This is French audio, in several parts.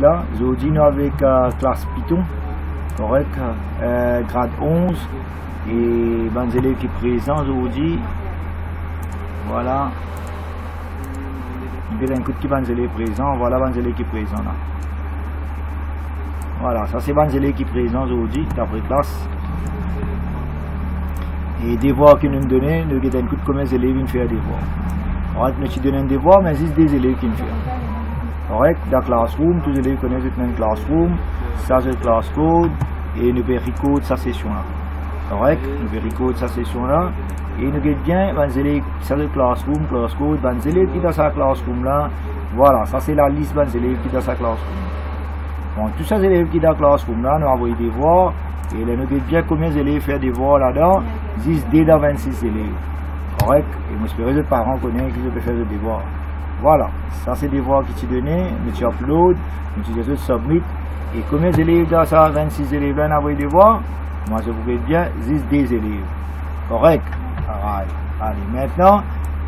là, aujourd'hui nous avec euh, classe Python, correct, euh, grade 11, et les élèves qui sont présents aujourd'hui, voilà, il y a un coup qui élèves présents, voilà élèves qui sont présents là. Voilà, ça c'est élèves qui sont présents aujourd'hui, d'après classe. Et devoirs que nous nous donnons, nous avons un coup de combien d'élèves qui font des devoirs. Alright, nous te donnons un devoir, mais c'est des élèves qui le font. Correct? Dans Classroom, tous les élèves connaissent maintenant Classroom, ça c'est le class code, et nous recode sa session là. Correct? Nous recode sa session là, et nous avons bien, les élèves, ça c'est le Classroom, class code, les élèves qui dans sa Classroom là, voilà, ça c'est la liste des élèves qui dans sa Classroom. Bon, tous ces élèves qui dans la Classroom là, nous envoyons des devoirs, et là nous avons bien combien d'élèves font des devoirs là-dedans, 10 dès dans 26 élèves. Correct? Et espérons que les parents connaissent qui peuvent faire des devoirs. Voilà, ça c'est des voix qui tu donné, mais tu upload, mais tu submit. Et combien d'élèves dans ça 26 élèves là envoyé des voix? Moi je vous dis bien 10 des élèves. Correct Allez, maintenant,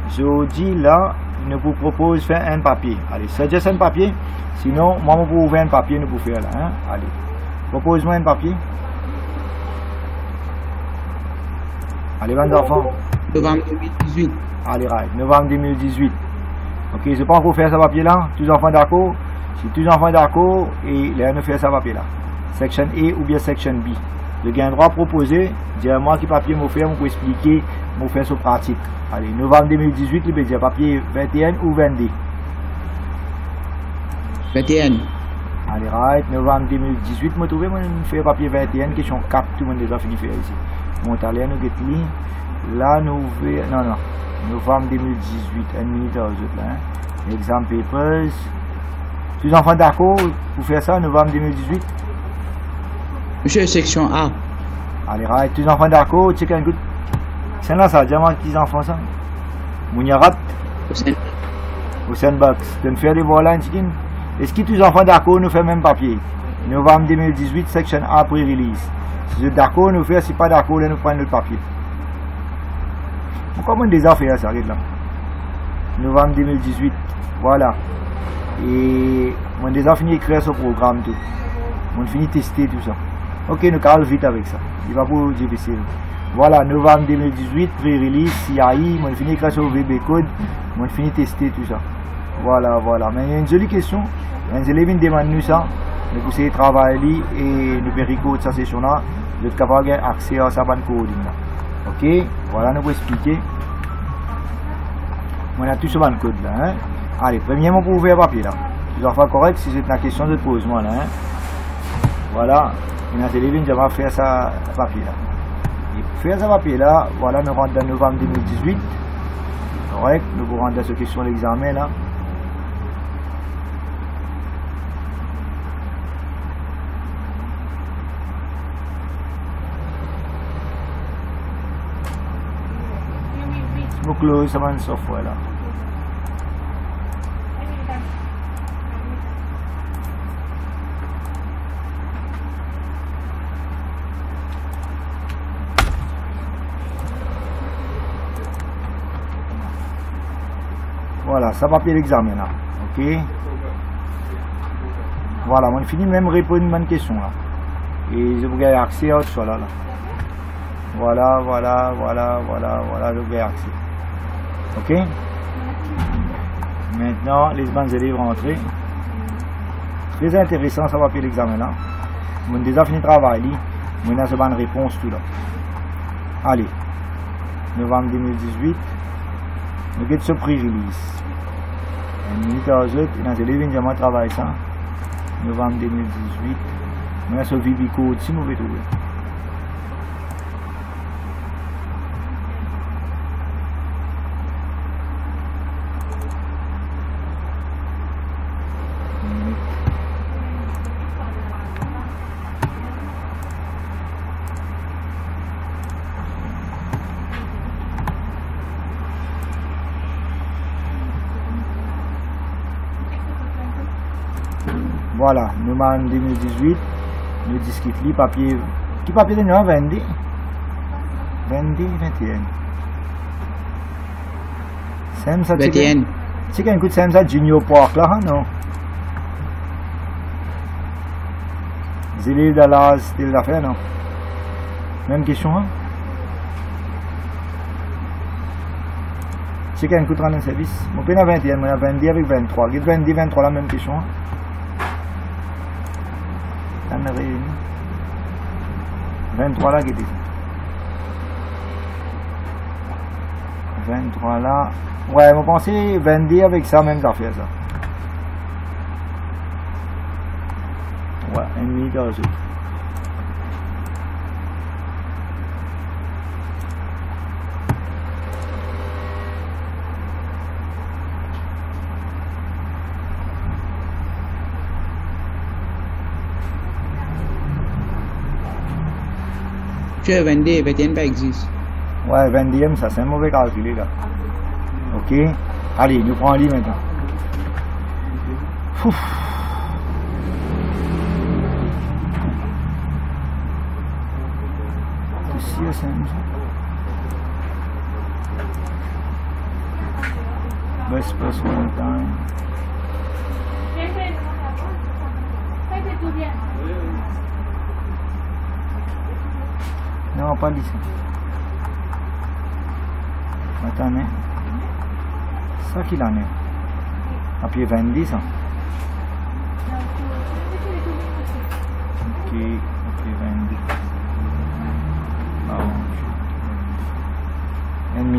je vous dis là, je vous propose de faire un papier. Allez, c'est juste un papier. Sinon, moi je vous ouvrir un papier, nous pouvons faire là. Hein? Allez, propose-moi un papier. Allez, 20 enfants. Novembre 2018. Allez, right. Novembre 2018. Ok, je pense qu'on fait ce papier-là, tous les enfants d'accord. Si tous les enfants d'accord, et là, nous faisons ce papier-là. Section A ou bien section B. Le gain droit proposé, dis-moi qui papier m'a fait, pour expliquer, m'a fait sur pratique. Allez, novembre 2018, il peut dire papier 21 ou 22. 21. Allez, right, novembre 2018, je trouve, je fais papier 21, question 4, tout le monde déjà fini de faire ici. Mon talent, nous get Là, nous non, non novembre 2018, un minute là. Hein. Exam papers. Tous les enfants d'accord pour faire ça, novembre 2018 Monsieur, section A. Allez, right. tous les enfants d'accord, check un coup. C'est là ça, dis-moi qui enfants ça. Mouniarat. Au sandbox. Tu me fais les voilà, chicken. Est-ce que tous les enfants d'accord nous fait même papier? Novembre 2018, section A pré-release. Si vous êtes d'accord, nous fait, si pas d'accord, nous prenons le papier. Comment des affaires ça arrive là Novembre 2018. Voilà. Et on a déjà fini d'écrire ce programme tout. On fini tester tout ça. Ok, nous allons vite avec ça. Il va pas difficile. Voilà, novembre 2018, pré-release, CI, on fini d'écrire sur VB Code, on fini tester tout ça. Voilà, voilà. Mais il y a une jolie question. Un élève me demande nous ça. Nous pouvons travailler et nous vérifier cette session-là. Capable d'avoir accès à sa bonne coordinate. Ok, voilà, nous vous expliquer. On a tout ce le code là. Hein? Allez, premièrement pour ouvrir le papier là. Dois faire correct si c'est la question de pose moi là. Hein? Voilà, on a télévision, je vais faire ça papier là. Et pour faire ça papier là, voilà, nous rentrons dans novembre 2018. Correct, nous vous rendons dans cette question l'examen là. Nous close le software là. Voilà, ça va papier l'examen là. Ok? Voilà, on finit même répondre à une question là. Et je vous gagne accès à autre chose là. Voilà, voilà, voilà, voilà, voilà, je vous accès. Ok Maintenant, les bandes élèves rentrés. Très intéressant, ça va faire l'examen là. On a déjà fini le travail. On a ce réponse tout là. Allez, novembre 2018. Nous avons ce prix release. Une minute à autres, et dans les élèves, on travail ça. Novembre 2018. On a ce VB code si voulons trouver. Voilà, nous en 2018, nous discutons papier. Qui papier de nous 20 20 21. Sam ça 21. C'est qu'un coup de Sam ça Junior Park là, non? Les élèves de l'âge, c'était l'affaire, non? Même question, hein? C'est qu'un coup de dans le service. Mon père a 21, moi a 22 avec 23. Il 22, 23, la même question. Hein? On a réuni. 23 là, qui était 23 là. Ouais, vous pensez 22 avec ça, même affaire, ça. Ouais, un demi de réseau. Tu es 22, 21 pas existe. Ouais, 20e, ça c'est un mauvais calcul, les gars. Ok Allez, nous prenons un lit maintenant. Non, pas l'ici. Attendez. Ça qu'il en est. Appuyez 20 ça. Ok, ok, 20. Ah, Une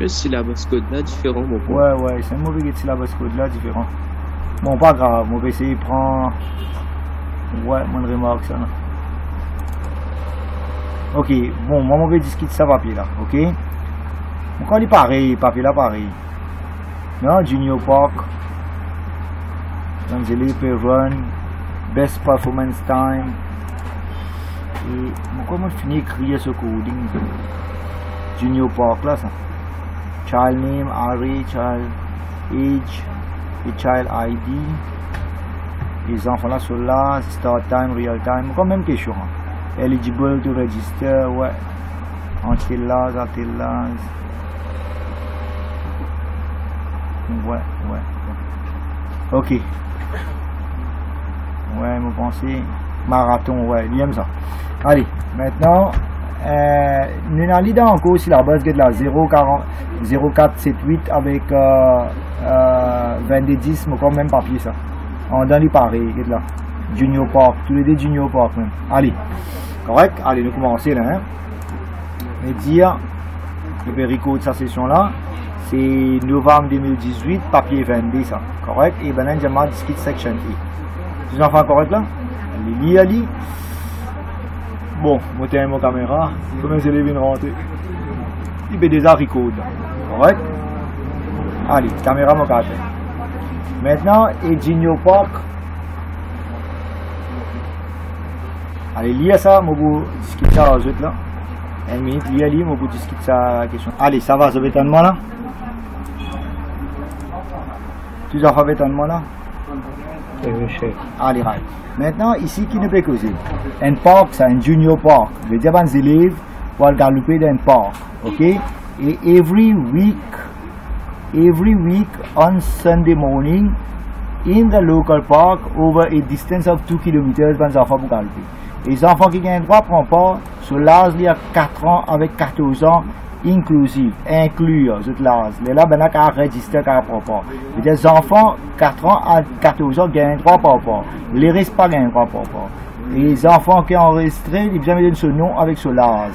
mauvais, syllabus code là différent. Ouais, ouais, c'est un mauvais syllabus code là, différent. Bon, pas grave, mon PC prend. Ouais, mon remarque ça. Ok, bon, moi, mon vais discuter ça papier là, ok? Encore il pareil, papier là pareil. Non, Junior Park. Les run, best performance time. Et, comment finir écrire ce coding? Junior Park là, ça. Child name, RA, child age, et child ID. Les enfants là sont là, start time, real time, quand même question. hein. Eligible to register, ouais. Until last, until last. Ouais, ouais. Ok. Ouais, vous pensez marathon, ouais, il aime ça. Allez, maintenant, euh, nous allons encore aussi la base de la 040 0478 avec euh, euh, 22 10, mais quand même papier ça. On donne les pareil, là. Junior Park, tous les deux Junior Park même. Allez, correct? Allez, nous commencer là. Hein? Et dire, je vais recorder sa session là. C'est novembre 2018, papier 22 ça. Correct? Et ben là, j'ai discuté section A. Les enfants correct là? Allez, lis, allez. Bon, moi tiens mon caméra, comment les élèves viennent rentrer. Il fait déjà record. Correct? Allez, caméra mon carte. Maintenant, et Junior Park. Allez, lis ça, moi vous discuter ça aux autres là. Une minute, lis, lis, moi vous discuter ça question. Allez, ça va, ça va être moi là? Tous les alphabets moi là? Allez, right. Maintenant, ici, qui ne peut causer? Un parc, c'est un junior park. Je veux dire, les élèves vont galoper dans un parc. OK? Et every week, every week on Sunday morning, in the local park, over a distance of 2 km, les enfants vont galoper. Les enfants qui ont droit prennent part sur l'âge il y a 4 ans avec 14 ans inclusive, inclure cette l'âge. Mais là, ben qu'à register, qu'à prendre part. Des enfants 4 ans à 14 ans gagnent droit par part. Les restes pas gagnent droit par. Et les enfants qui sont enregistrés, ils viennent donner ce nom avec ce l'âge.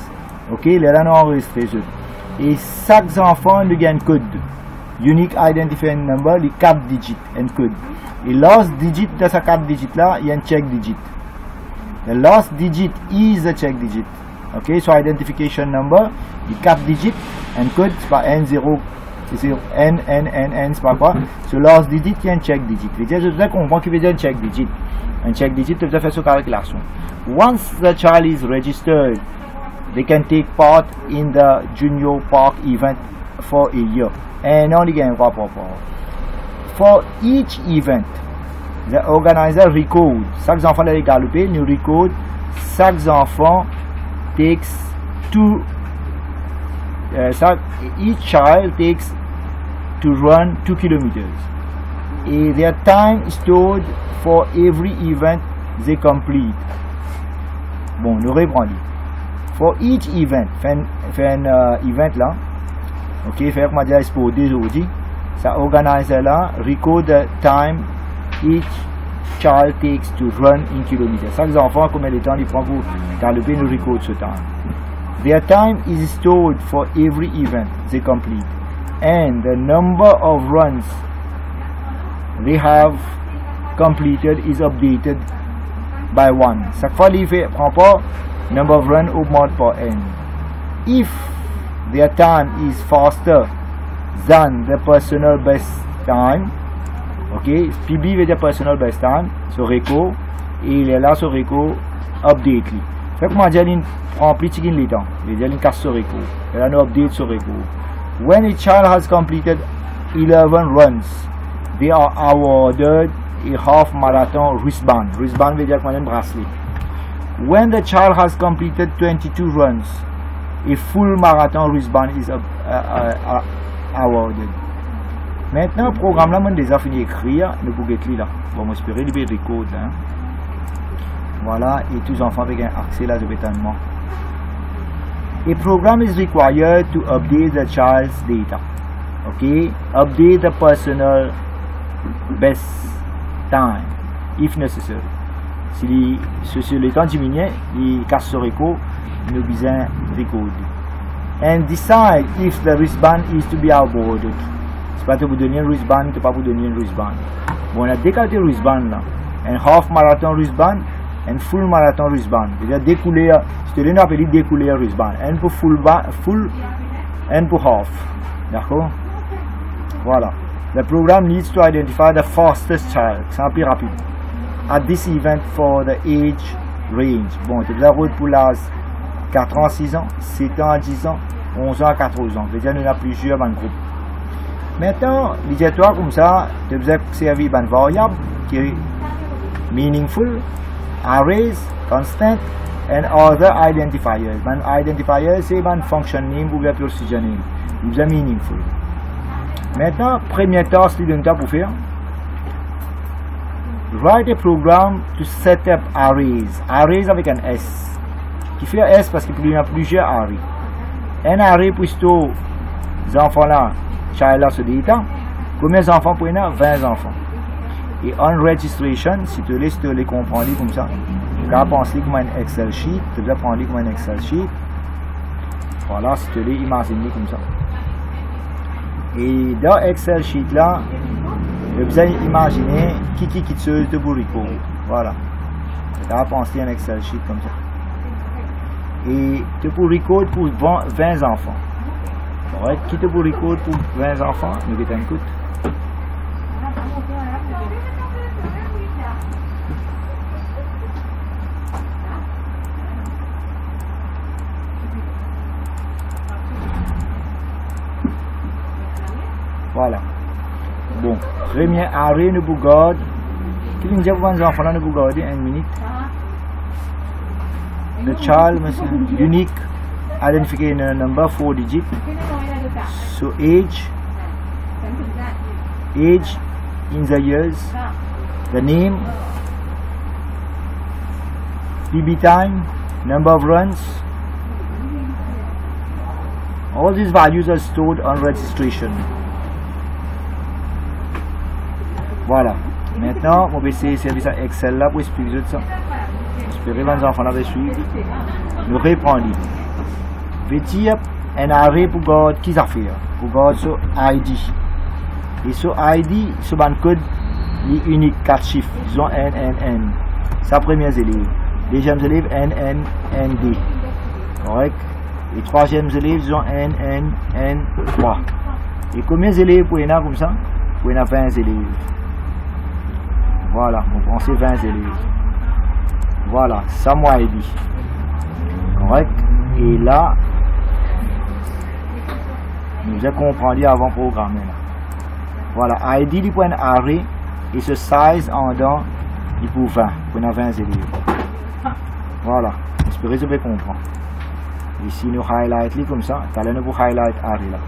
Ok, les là, non enregistrés. Et chaque enfant, il gagne code. Unique Identifying Number, les 4 digits, un code. Et last digit de ces 4 digits là, il y a un check digit. The last digit is the check digit. Okay, so identification number, the 4 digit, and code, c'est pas N0, c'est N, N, N, N, c'est pas quoi. So last digit, il y a un check digit. Je dois comprendre qu'il veut dire un check digit. Un check digit, tu dois faire cette calculation. Once the child is registered, they can take part in the junior park event for a year. And only gain droit par. For each event, the organizer record. Chaque enfant là galoper, nous record. Chaque enfant takes two. Uh, each child takes to run two kilometers. Et their time is stored for every event they complete. Bon, nous reprenons. For each event, fait un uh, event là, ok, fait comme dire pour aujourd'hui, ça organise là, record the time each child takes to run in kilometers. Chaque enfant, combien de temps il prend pour galoper, nous record ce temps. Their time is stored for every event they complete, and the number of runs they have completed is updated by one. Chaque fois, il fait, prend pas, number of runs augmente par n. If their time is faster than the personal best time, ok, PB veut the personal best time, so Reco, et il est là sur Reco, update lui. Fait que moi, prend plus de les temps, dire, il casse sur Reco, et là, nous update sur Reco. When a child has completed 11 runs, they are awarded a half marathon wristband. Wristband veut dire qu'on a un bracelet. When the child has completed 22 runs, a full marathon wristband is uh, uh, uh, awarded. Maintenant, le programme là, on déjà fini d'écrire, nous pouvons écrire là. Bon, espérer libérer les codes là. Voilà, et tous les enfants avec un accès là de. A program is required to update the child's data. Okay, update the personal best time if necessary. Si si, si le temps diminue, il record, nous besoin record. And decide if the wristband is to be awarded. C'est pas de vous donner un wristband, c'est pas vous donner un wristband. Bon, on a décalé le wristband là. Un half marathon wristband, un full marathon wristband. C'est-à-dire découler, c'est le nom appelé découler wristband. Un pour full, full, un pour half. D'accord? Voilà. The program needs to identify the fastest child, c'est un plus rapide, at this event for the age range. Bon, c'est de la route pour l'âge 4 ans, 6 ans, 7 ans à 10 ans, 11 ans à 14 ans. C'est-à-dire, il y a plusieurs dans le groupe. Maintenant, dis-toi comme ça, tu as observer une variable qui est meaningful, arrays, constant, and other identifiers. Un identifier, c'est un function name ou bien procedure name. Il est meaningful. Maintenant, première tâche qu'il donne pour faire. Write a program to set up arrays. Arrays avec un S. Qui fait S parce qu'il y a plusieurs arrays. Un array pour ces enfants-là, child là, sur data. Combien d'enfants pour y 20 enfants. Et on registration, si tu laisses te les comprendre comme ça, tu vas penser comme un Excel sheet, tu vas prendre comme un Excel sheet. Voilà, si tu les imagines comme ça. Et dans Excel sheet là, vous allez imaginer qui qui quitte de Bourico. Voilà. Tu vas penser un Excel sheet comme ça. Et tu pour record pour 20 enfants. Ouais, qui te pour record pour 20 enfants, nous un écoute. Voilà. Bon, premier de Bougard. Dit pour les enfants de Bougard une minute. The child must unique identification number 4 digit. So age, age in the years, the name, PB time, number of runs. All these values are stored on registration. Voilà. Maintenant, on va essayer de servir ça Excel là pour expliquer tout ça. J'espère que les enfants l'avaient suivi. Nous reprenons. Veux-dire un arrêt pour garder qui ça fait Pour garder ce ID. Et ce ID, ce ban code, est unique, 4 chiffres. Disons N, N, N. C'est première élève. Deuxième élève, N, N, N, D. Correct? Et troisième élève, disons N, N, N, 3. Et combien d'élèves pour y en comme ça? Pour y en 20 élèves. Voilà, on prend ces 20 élèves. Voilà, ça moi ID. Correct? Et là, nous avons compris avant programmer là. Voilà, ID du point arrêt, et ce size en dedans, il pour 20, pour 20 élèves. Voilà, j'espère que vous avez compris. Ici, nous highlight comme ça, t'as nous pour highlight arrêt là.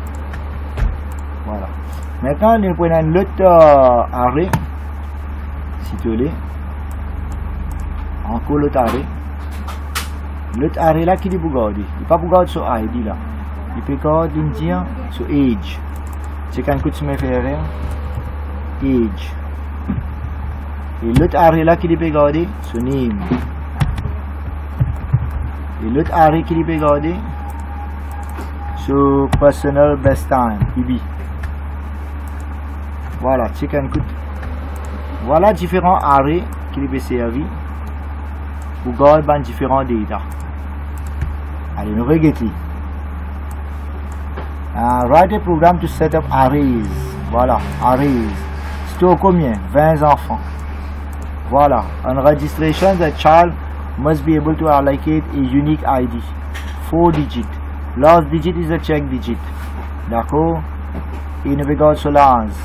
Voilà. Maintenant, nous prenons l'autre uh, arrêt, si tu veux, encore l'autre là qui est pour garder. Il n'est pas pour garder sur ID là. Il peut garder dire sur age. C'est quand tu me fais rien. Age. Et l'autre arrêt là qui est pour garder sur name. Et l'autre arrêt qui est pour garder sur personal best time. PB. Voilà, check and cut. Voilà différents arrêts qui peuvent servir pour garder différents data. Allez, nous regardons. Uh, write a program to set up arrays. Voilà, arrays. Store combien? 20 enfants. Voilà, on registration, the child must be able to allocate a unique ID. 4 digit. Last digit is a check digit. D'accord? In regards last.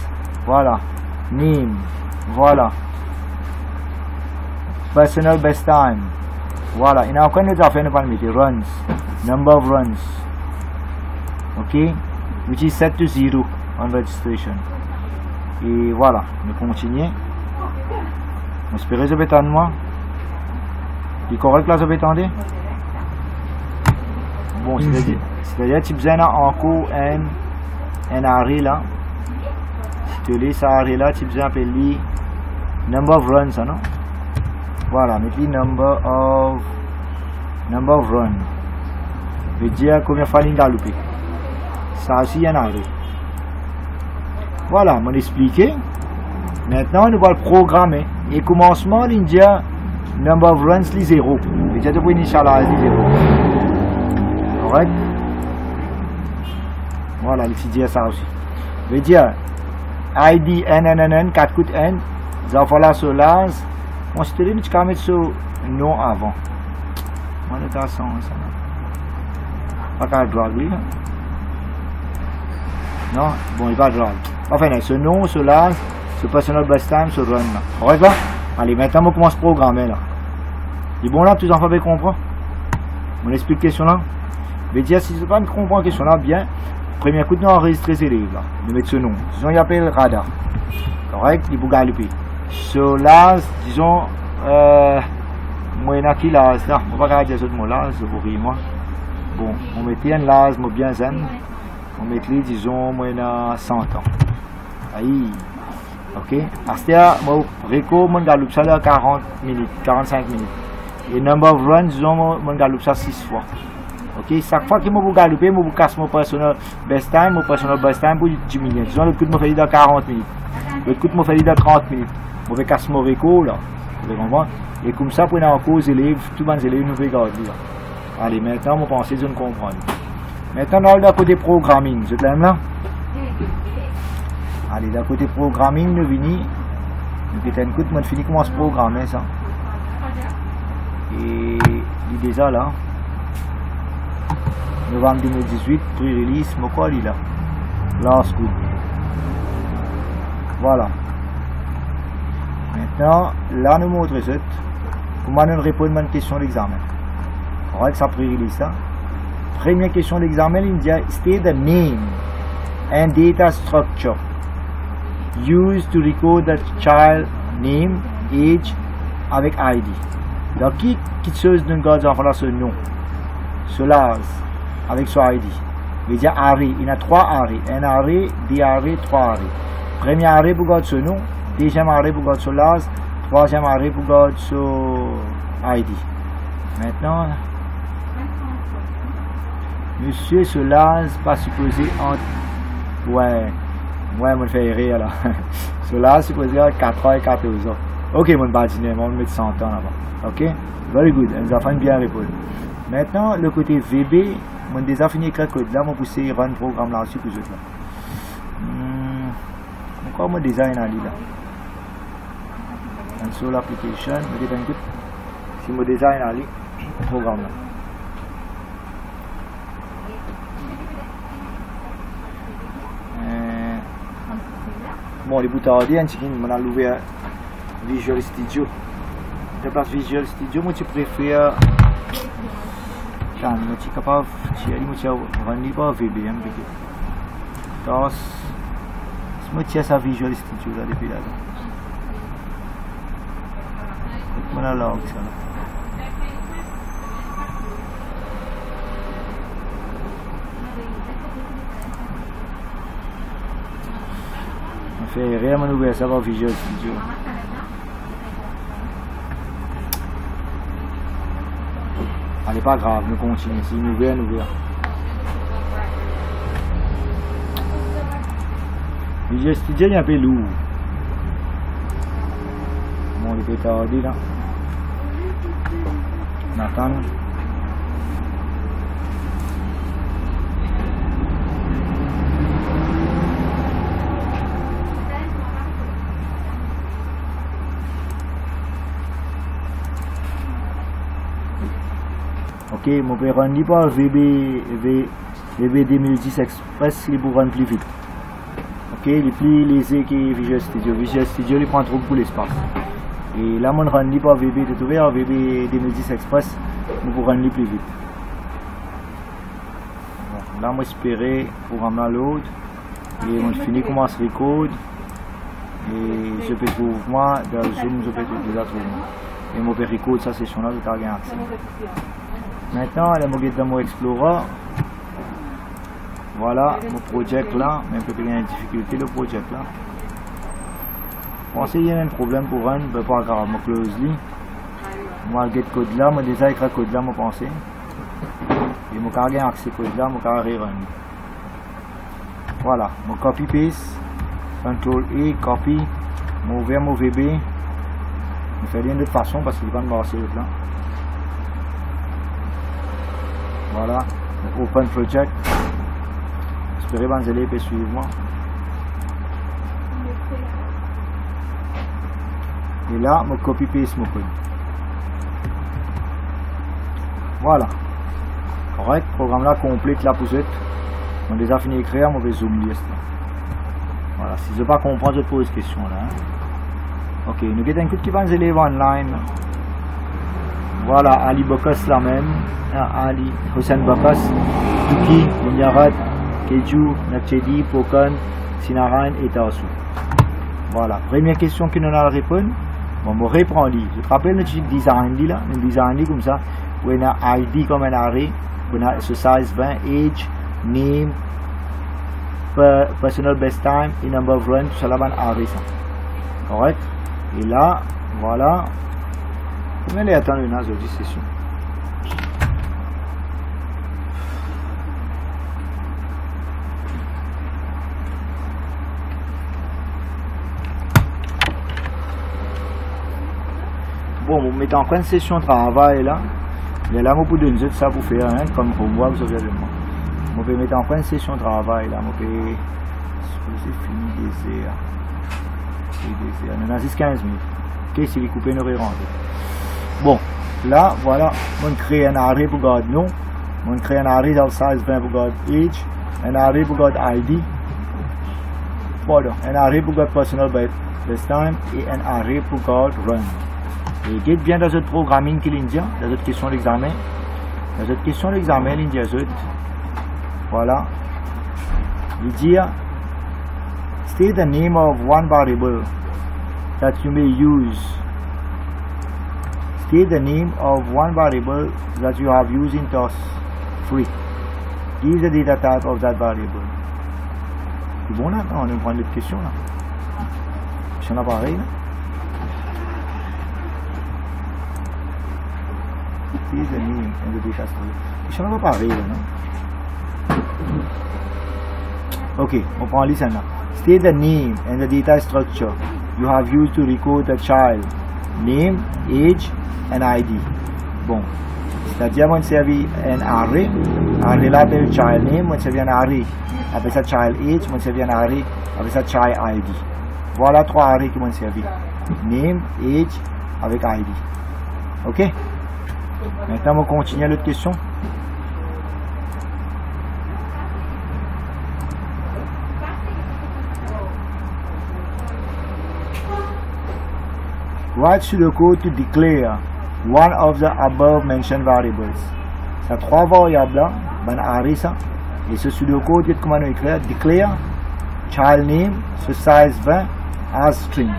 Voilà. Name. Voilà. Personal best time. Voilà. In our current affaire, nous runs. Number of runs. Okay. Which is set to zero on registration. Et voilà. Nous continuons. J'espère que vous avez moi? Il est correct là, vous avez entendu Bon, c'est-à-dire, tu as besoin encore un arrêt là. Là, tu as besoin d'appeler number of runs, non? Voilà, mettez number of number of runs. veut dire combien de fois a loupé. Ça aussi, il y a. Voilà, m'en expliqué. Maintenant, nous le programmer. Et commencement, il number of runs, les 0. Il dit les 0. Alright? Voilà, il dit ça aussi. Il veut dire ID NNNN, 4 coups N. Ça va là sur l'as. On se dit, tu peux mettre ce nom avant. Moi, le tas ça. Pas qu'à drag lui. Non? Bon, il va drag. Enfin, ce nom, ce l'as, ce personal best time, ce run là. Alright là? Allez, maintenant, on commence à programmer là. Il est bon là, tous les enfants veulent comprendre? Mon explication là? Je vais dire, si tu ne pas comprendre la question là bien, premier coup de nous enregistrer ces livres là. Mettre ce nom. Disons, il appelle radar. Correct? Il vous galoper. So là, disons, euh, moi, il y a qui là, ça, on va regarder ce mot là, c'est pour rire moi. Bon, on mettait un là, moi bien zen. On mettait, disons, moi, il y a 100 ans. Aïe. Ok? Astia, moi, Rico, mon galoupe ça là 40 minutes, 45 minutes. Et number of runs, disons, mon galoupe ça 6 fois. Ok? Chaque fois que je vais galouper, je vais casser mon personal best time, mon personal best time pour 10 minutes. Disons, le coup de me fait dans 40 minutes. Le coup de fait dans 30 minutes. Je vais casser mon Rico là. Vous comprenez? Et comme ça, pour une cause élève, tous les élèves nous regardent là. Allez, maintenant, on pense que nous comprendre. Maintenant, on va côté programming. Vous êtes là? Allez, d'un côté programming, nous venons. Nous avons un coup de fini comment se programmer ça. Et l'idée ça là. Novembre 2018, pré-release, mon quoi là. Last good. Voilà. Maintenant, nous montre ça. Comment nous répondre à une question d'examen. Va ça pré-release ça. Première question d'examen, il dit state the name and data structure used to record the child name, age avec ID. Donc, qui, qui chose d'un gars en ce nom, ce l'âge, avec son ID. Il dit arrêt, il a trois arrêts. Un arrêt, deux arrêts, trois arrêts. Premier arrêt pour ce nom, deuxième arrêt pour ce l'âge, troisième arrêt pour ce ID. Maintenant, Monsieur Solaz pas supposé entre... Ouais, ouais, me fait rire là. Solaz supposé entre 4 ans et 14 ans. Ok, mon badiner, on va mettre 100 ans là-bas. Ok? Very good, nous avons bien répondu. Maintenant, le côté VB, on a déjà fini avec le code là, on poussé run programme là aussi pour eux là. Hmm, encore mon design à là. Console application, si mon design à programme là. Bon, les boutardés, un petit on a ouvert Visual Studio. De Visual Studio, moi, tu préfères. Tiens, moi, tu es capable. Tu es moi, tu es rendu par VB, hein, Donc, moi, tu as sa Visual Studio là depuis là. Moi, là, log, ça là. fait rien à ouvrir ça va Visual Studio. Allez, pas grave, nous continuons. Si nous ouvert, nous ouvert. Visual Studio est un peu lourd. Bon, il est tardé là. Nathan. Ok, mon père rendre pas VB, VB, VB 2010 Express, il pour rendre plus vite. Ok, il plus lésé que Visual Studio. Visual Studio, il prend trop pour l'espace. Et là, mon rendre pas VB de trouver VB 2010 Express, nous pour rendre plus vite. Bon, là, espérer pour ramener l'autre. Et on finit commence record. Et je peux trouver moi, dans Zoom, je peux trouver. Et mon père record sa session là, je t'ai accès. Maintenant, est dans mon Explorer. Voilà, mon projet là, peut-être qu'il y a une difficulté le projet là. Pensez qu'il y a un problème pour un, mais pas grave, je close lui. Moi, le code là, je déjà écrit le code là, je pense. Et je vais accès code là, je vais run. Voilà, je copy paste, control E, copy, je ouvert mon VB. Je fais rien de façon parce qu'il va me passer là. Voilà, Open Project. J'espère que vous allez suivre moi. Et là, je copie paste mon code. Voilà. Correct. Programme là complète la posette. On a déjà fini d'écrire, on va zoom list. Voilà. Si je ne pas comprendre, je pose question là. Hein. Ok, nous avons un coup qui va élèves online. Voilà, Ali Bokas la même. Ali Hussein Bakas, Tuki, Bunyarat, Keju, Nachedi, Pokan, Sinaran et Taosu. Voilà. Première question que nous allons répondre. Bon, je reprends lui. Je te rappelle notre design là, un design comme ça, où on a ID comme un arrêt, on a size 20, age, name, personal best time et number of run, tout là, un arrêt ça. Correct? Et là, voilà. Combien les attendre une autre session? bon, vous mettez en une session de travail là. Mais là, vous pouvez donner ça pour faire, hein, comme pour moi, vous avez le moi. Vous pouvez mettre en une session de travail là. Vous pouvez. C'est fini désert. désert. On a 10-15 minutes. Ok, si les coupés nous rentré. Bon, là, voilà. On crée un arrêt pour garder nom. On crée un arrêt dans size 20 pour garder age. Un arrêt pour garder ID. Pardon. Un arrêt pour garder personal best time. Et un arrêt pour garder run. Et guide bien dans votre programming qui l'India, dans votre question d'examen. Dans votre question d'examen, l'India Voilà. Il dit state the name of one variable that you may use. State the name of one variable that you have used in TOS free. Give the data type of that variable. C'est bon là On va prendre une question là. C'est un appareil là. fiz ali quando eu deixo as coisas. Deixa eu para ver, né? Okay, upon listen now. State the name and the data structure you have used to record the child. Name, age and ID. Bon. C'est-à-dire, on servi un array. Array là, appelle child name, on servi un array. Après ça, child age, on servi un array. Après ça, child ID. Voilà trois arrays qui m'ont servi. Name, age, avec ID. Ok? Maintenant, on continue à l'autre question. Write pseudocode to declare one of the above mentioned variables. Ça trois variables ben arrêt ça. Et ce pseudocode, qu'est-ce comment nous écrire? Declare child name, ce size 20 as string.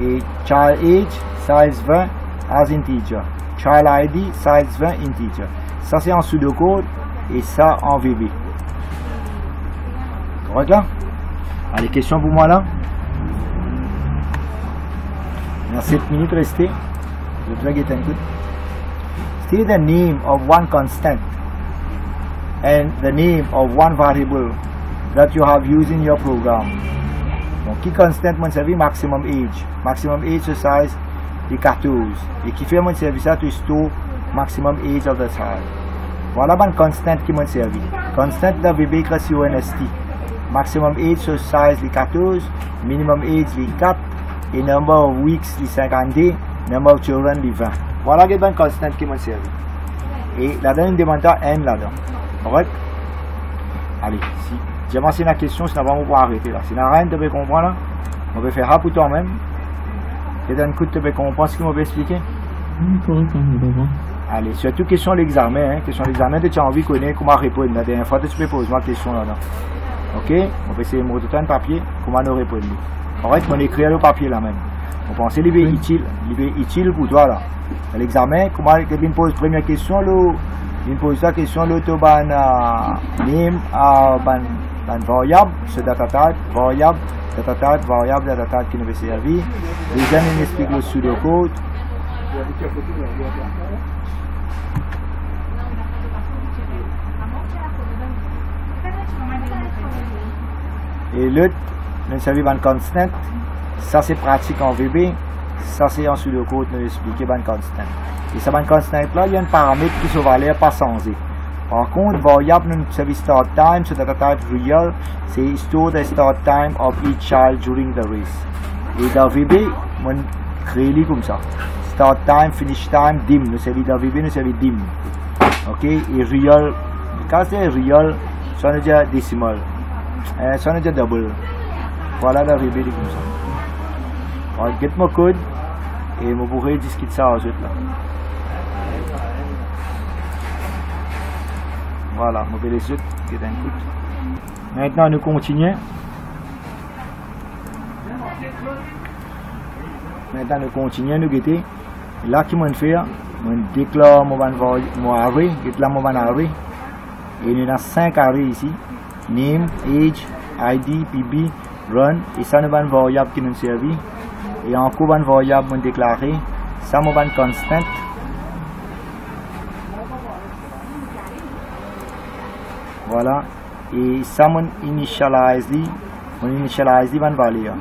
Et child age, size 20 as integer. Child ID, size 20 integer. Ça c'est en pseudocode et ça en VB. Correct là? Allez, question pour moi là? Il y a 7 minutes restées. Je vais get input. State the name of one constant and the name of one variable that you have used in your program. Donc, qui constant mon servi maximum age. Maximum age ce size est 14. Et qui fait mon service ça to store maximum age of the child. Voilà une constant qui m'a servi. Constant de VB écrit UNST. Maximum age ce size est 14. Minimum age est 4. Et number of weeks est 52. Number of children est 20. Voilà une constant qui m'a servi. Et là-dedans, il me demande là-dedans. Correct? Allez, si j'ai mentionné la question, sinon on va arrêter là. Si n'a rien de comprendre là, on va faire ça pour toi-même. Et d'un coup, tu peux comprendre ce hein, je comprends. Allez, surtout question de l'examen, hein. question de l'examen, tu as envie de connaître comment répondre. La dernière fois, tu peux poser ma question là-dedans. Ok? On va essayer de monter un papier, comment nous répondre. Correct? On écrit le papier là même. On pense qu'il est utile, il utile pour toi là. À l'examen, comment quelqu'un pose première question là, il pose la question là, tu ban name à ban ban variable, ce data type, variable, data type, variable, data type qui nous va servir. Deuxième, il explique le pseudocode. Et l'autre, nous savons ban constant. Ça c'est pratique en VB. Ça c'est en pseudocode nous expliquer ban constant. Et ça ban constant là, il y a un paramètre qui se valeur pas changé. Par contre, variable nous savons start time, so data type real, c'est store the start time of each child during the race. Et dans VB, on crée comme ça. Start time, finish time, dim. Nous savons dans VB, nous savons dim. Ok, et real, quand c'est real, ça veut dire décimal. Euh, ça veut dire double. Voilà la VB comme ça. Alors, get mon code et je pourrai discuter ça ensuite là. Voilà, je vais les autres, get un coup. Maintenant, nous continuons. Maintenant, nous continuons, nous guetter. Là, qui m'en fait, je déclare mon mon déclare mon array. Et il y a 5 arrays ici. Name, age, ID, PB, run. Et ça, nous avons une variable qui nous servit. Et encore une variable nous déclarée. Ça, nous avons une constant. Voilà. Et ça, mon initialize, mon initialize, une valeur.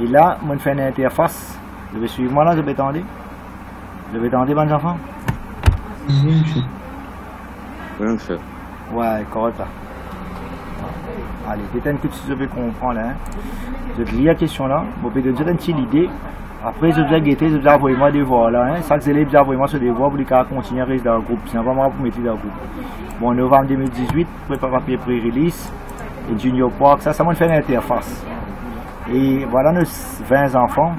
Et là, je fais une interface. Je vais suivre moi là, je vais tendre. Je vais tendre, mes enfants. Oui, faire. Ouais, correct là. Allez, peut-être que tu veux comprendre. Hein. Je lis la question là. Bon, peut te dire une petite idée. Après, je vais guetter, je vais envoyer moi des voix là. Hein. Chaque élève, je sur des voix pour les cas continuer à rester dans le groupe. C'est vraiment pour mettre dans le groupe. Bon, novembre 2018, prépare papier pré-release. Et Junior Park, ça, ça m'a fait une interface. Et voilà nos 20 enfants.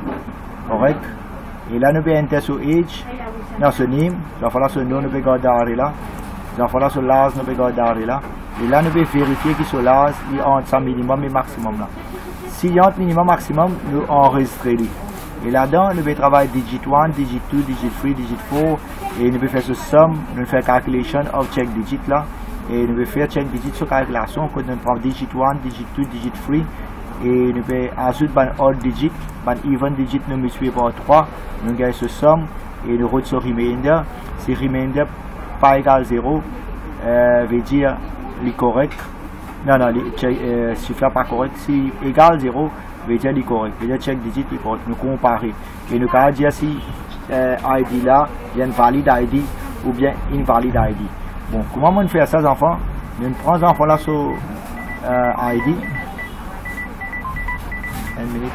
Correct. Et là, nous pouvons entrer sur age. Non, ce name. Il va falloir ce nom, nous pouvons garder là. Il va falloir ce l'âge, nous pouvons garder là. Et là, nous pouvons vérifier que ce l'âge, il y a entre minimum et maximum là. Y a entre minimum maximum, nous enregistrons. Et là-dedans, nous pouvons travailler digit 1, digit 2, digit 3, digit 4. Et nous pouvons faire ce sum, nous pouvons faire calculation of check digit là. Et nous pouvons faire check digit sur calculation. Quand nous prenons digit 1, digit 2, digit 3. Et nous pouvons ajouter un odd digit, un even digit nous multiplier par 3. Nous gagnons ce sum et nous retirons remainder. Si remainder pas égal 0, euh, veut dire les correct. Non, non, euh, si fait pas correct, si égal 0, veut dire les correct. Veut dire check digit est correct. Nous comparer. Et nous allons dire si euh, ID là, il une valide ID ou bien invalide ID. Bon, comment on fait ça, les enfants? Nous prenons les enfants là sur euh, ID. Minute.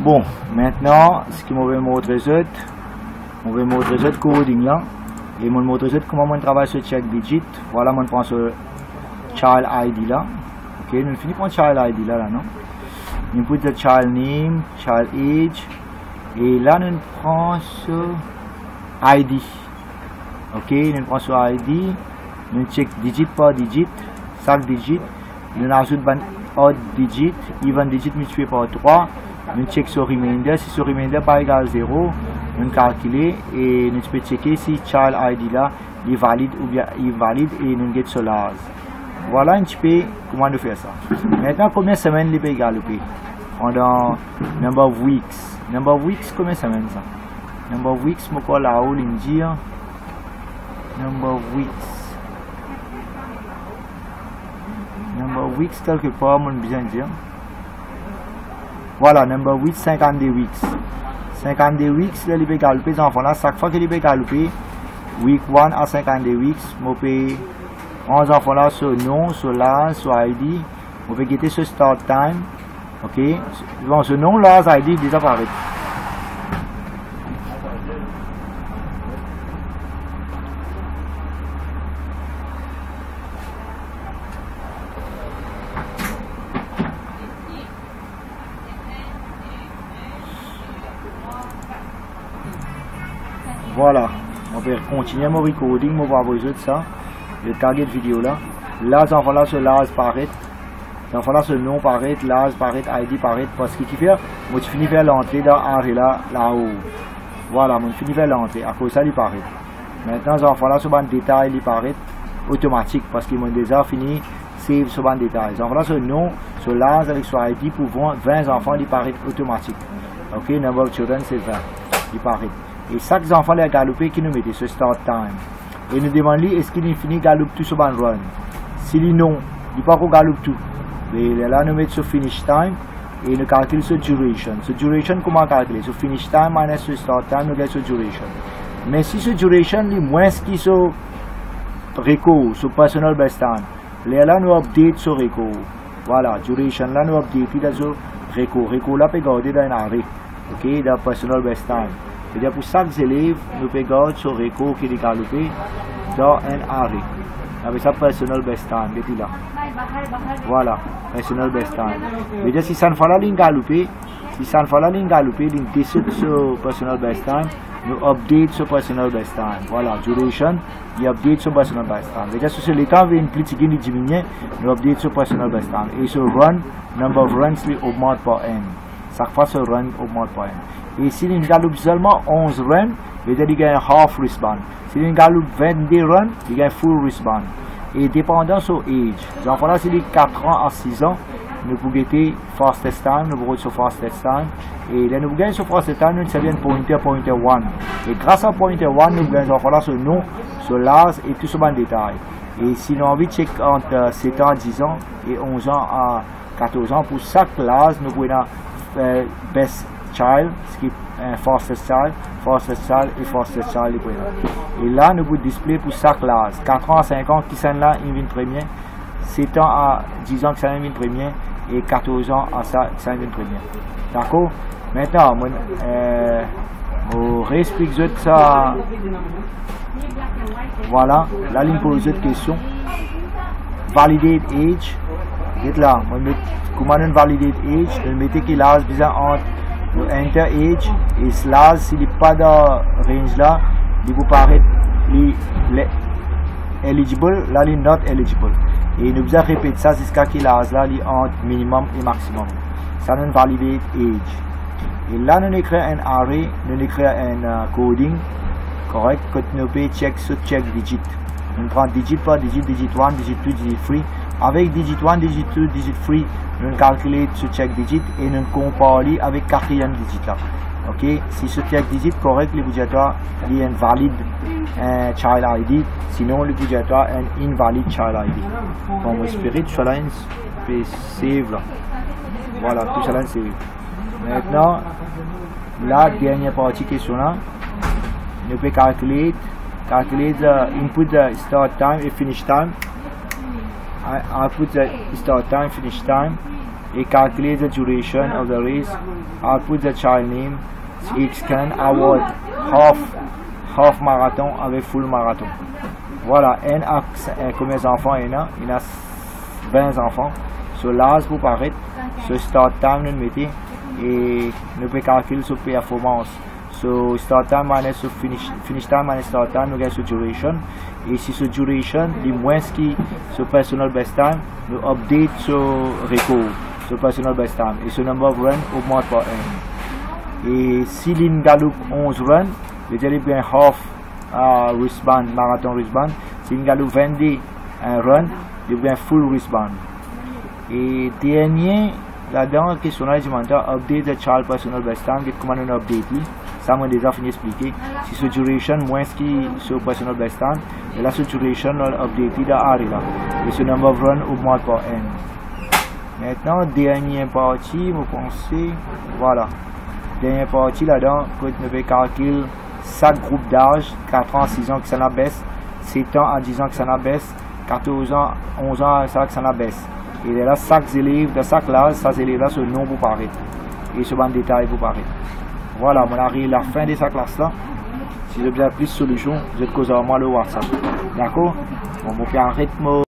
Bon, maintenant, ce que je vais montrer, c'est on va montrer ce coding là. Et je vais montrer comment on travaille sur check digit. Voilà, on prend ce child ID là. Ok, nous finissons par child ID là, là non? input the child name, child age, et là nous prenons ce ID. Ok, nous prenons ce ID, nous check digit par digit, chaque digit, nous ajoutons ban odd digit, even digit multiplié par 3, nous check ce remainder, si ce remainder pas égal à 0, nous calculer et nous pouvons checker si child ID là est valide ou bien invalide et nous get ce large. Voilà un petit peu comment nous faire ça. Maintenant, combien de semaines il peut galoper Pendant number of weeks. Number of weeks, combien de semaines ça? Number of weeks, je vais là-haut, il dit. Number of weeks. Number of weeks, quelque part, je besoin dire. Voilà, number of weeks, 52 weeks. 52 weeks, peut galoper, les enfants là, chaque fois qu'il peut galoper, week 1 à 52 weeks, je peux 11 enfants là sur nom, sur l'âge, sur ID. On peut guetter ce start time. Ok? Bon, ce nom, l'âge, ID disparaît. Voilà. Mon recording, on va besoin de ça le target vidéo là. Là, ces enfants là, ce l'âge paraît. Ces enfants là, ce nom paraît, l'âge paraît, ID paraît. Parce que qui fait, moi, tu finis faire l'entrée dans Henri là, là-haut. Voilà, moi, tu finis faire l'entrée. À cause ça, il paraît. Maintenant, ces enfants là, ce ban détail, il paraît automatique. Parce qu'ils m'ont déjà fini, save ce ban détail. Ces enfants là, ce nom, ce l'âge avec ce ID pour 20 enfants, il paraît automatique. Ok, number of children, c'est 20. Il paraît. Et chaque enfant, les galopé qui nous mettait ce start time et nous demandons est-ce qu'il finit galope tout sur le run. Si dit non, il pas qu'on galope tout. Mais là, nous mettons sur finish time et nous calculons sur duration. Sur duration, comment calculer? Sur finish time minus sur start time, nous gagnons sur duration. Mais si sur duration est moins que sur record, sur personal best time, là, nous update sur record. Voilà, duration là, nous update sur record. Record là, peut garder dans un arrêt. Ok, dans personal best time. C'est-à-dire pour chaque élève, nous pouvons garder sur record qui est galopé dans un arrêt. Avec ça, personal best time, depuis là. Voilà, personal best time. C'est-à-dire si ça ne fait pas la galopé, si ça ne fait pas la galopé, il décide sur personal best time, nous update sur personal best time. Voilà, duration, il update sur personal best time. C'est-à-dire si le temps vient plus de diminuer, nous update sur personal best time. Et sur run, number of runs, il augmente par n. Chaque fois, sur run augmente par n. Et si une galope seulement 11 runs, il y a un half wristband. Si une galope 22 runs, il y full wristband. Et dépendant sur age, les enfants là, c'est 4 ans à 6 ans, nous pouvons guetter fastest time, nous pouvons sur fastest time. Et là, nous gagnons sur fastest time, nous savons pointer, pointer 1. Et grâce à pointer 1, nous gagnons les enfants là sur nom, sur l'âge et tout ce bon détail. Et si nous avons envie de checker entre 7 ans à 10 ans et 11 ans à 14 ans, pour chaque classe, nous pouvons best child, ce qui est fastest child, fastest child et fastest child. Et là, nous pouvons display pour chaque classe. 4 ans à 5 ans qui sont là, ils viennent premier. 7 ans à 10 ans qui sont viennent premier. Et 14 ans à ça, qui sont viennent premier. D'accord? Maintenant, moi, euh, on réexplique ça. Voilà, là, il me pose une question. Validate age. Dites là, comment on validate age? Je mettez qu'il a entre le enter age et cela s'il n'est pas dans range là il vous paraît eligible là il not eligible. Et nous devons répéter ça jusqu'à a là il entre minimum et maximum. Ça nous valide age. Et là nous écrit un array nous écrit un uh, coding correct que nous pouvons check sur check digit. On prend digit par digit digit 1 digit 2 digit 3 avec digit 1 digit 2 digit 3 nous calculons ce check digit et nous comparons avec quatrième digit là. Ok, si ce check digit correct, le budgétaire est un valide un child ID, sinon le budgétaire est un invalid child ID. Bon, on espère que cela peut save là. Voilà, tout cela save. Maintenant, la dernière partie question là, nous pouvons calculer, calculer the input the start time et finish time. I, put the start time, finish time, et calculate the duration of the race. I put the child name, X can award half, half marathon avec full marathon. Voilà, N a combien d'enfants il a? Il a 20 enfants. Sur l'âge pour paraître, So start time nous mettez et nous pouvons calculer performance. So start time minus finish, finish time minus start time nous gagnons sur duration. Et si duration, le moins qui sur personal best time, nous update sur record, sur personal best time. Et ce number of run augmente par 1. Et si l'in galope 11 runs, le dire half uh, wristband, marathon wristband. Si l'in galope 22 un run, il bien full wristband. Et dernier, là-dedans, question là, je m'entends update the child personal best time, comment on update. Ça m'a déjà fini d'expliquer. Si ce duration moins qui sur personal best time, et là ce duration on update il là. Et ce number of run augmente par n. Maintenant, dernière partie, vous pensez, voilà. Dernière partie là-dedans, quand nous pouvons calculer chaque groupe d'âge, 4 ans, 6 ans que ça la baisse, 7 ans à 10 ans que ça la baisse, 14 ans, 11 ans ça que ça la baisse. Et là, chaque élève de chaque classe, ça élève là, ce nom pour paraître. Et ce bon détail pour paraître. Voilà, on arrive à la fin de sa classe là. Si vous avez plus de solutions, vous êtes causé à moi le WhatsApp. D'accord? On vous fait un rythme.